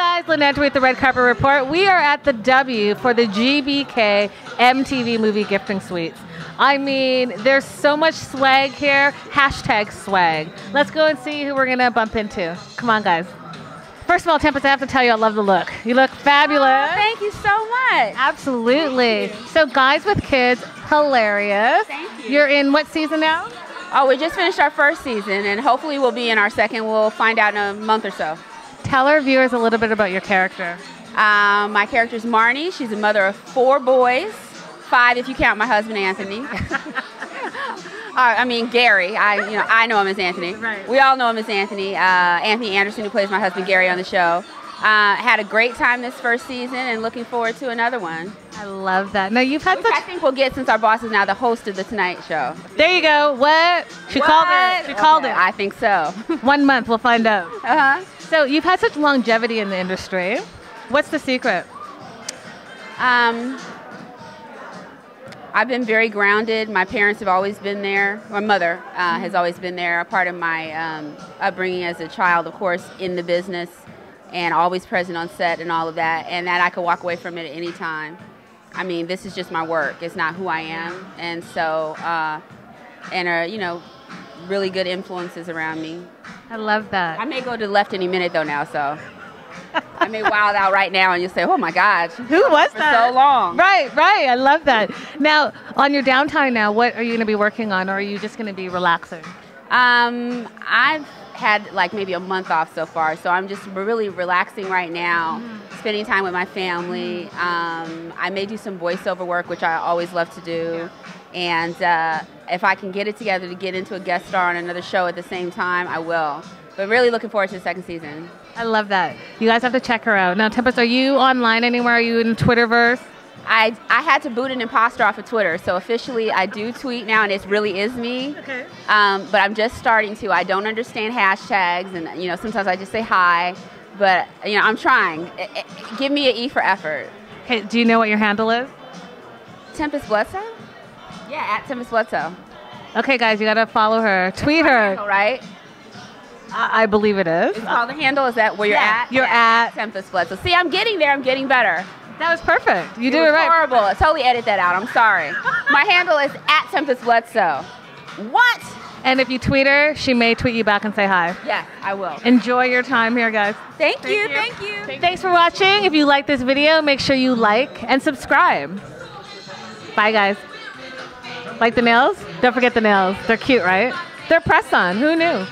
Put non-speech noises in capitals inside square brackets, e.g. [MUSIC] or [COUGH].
guys, Linda with the Red Carpet Report. We are at the W for the GBK MTV Movie Gifting Suites. I mean, there's so much swag here. Hashtag swag. Let's go and see who we're gonna bump into. Come on, guys. First of all, Tempestt, I have to tell you, I love the look. You look fabulous. Oh, thank you so much. Absolutely. So, guys with kids, hilarious. Thank you. You're in what season now? Oh, we just finished our first season, and hopefully we'll be in our second. We'll find out in a month or so. Tell our viewers a little bit about your character. Um, my character is Marnie. She's a mother of four boys, five if you count my husband Anthony. [LAUGHS] Uh, I mean Gary. I you know I know him as Anthony. Right. We all know him as Anthony. Uh, Anthony Anderson, who plays my husband Gary on the show. Uh, had a great time this first season, and looking forward to another one. I love that. Now you've had Which I think we'll get since our boss is now the host of the Tonight Show. There you go. What? She called it. She called it. I think so. One month, we'll find out. uh huh. So you've had such longevity in the industry. What's the secret? Um, I've been very grounded. My parents have always been there. My mother uh, has always been there, a part of my um, upbringing as a child, of course, in the business and always present on set and all of that, and that I could walk away from it at any time. I mean, this is just my work. It's not who I am. And so, uh, and, uh, you know, really good influences around me. I love that. I may go to the left any minute, though, now, so. I may wild out right now and you say, oh my God, [LAUGHS] Who was for that? so long. Right, right. I love that. Now, on your downtime now, what are you going to be working on, or are you just going to be relaxing? Um, I've had like maybe a month off so far, so I'm just really relaxing right now, spending time with my family. Um, I may do some voiceover work, which I always love to do, and uh, if I can get it together to get into a guest star on another show at the same time, I will. But really looking forward to the second season. I love that. You guys have to check her out. Now, Tempestt, are you online anywhere? Are you in Twitterverse? I, I had to boot an imposter off of Twitter, so officially I do tweet now, and it really is me. Okay. Um, but I'm just starting to. I don't understand hashtags, and you know sometimes I just say hi. But you know I'm trying. I- I- give me an E for effort. Okay. Do you know what your handle is? Tempestt Bledsoe. Yeah, at Tempestt Bledsoe. Okay, guys, you got to follow her. Tweet Handle, her. right? I, I believe it is. It's called the handle. Is that where you're Yeah, at? you're at- Tempestt Bledsoe. See, I'm getting there. I'm getting better. That was perfect. You did was it right. Horrible. I totally edit that out. I'm sorry. My handle is at Tempestt Bledsoe. What? And if you tweet her, she may tweet you back and say hi. Yes, I will. Enjoy your time here, guys. Thank, you. Thank you. Thanks for watching. If you like this video, make sure you like and subscribe. Bye, guys. Like the nails? Don't forget the nails. They're cute, right? They're press on. Who knew?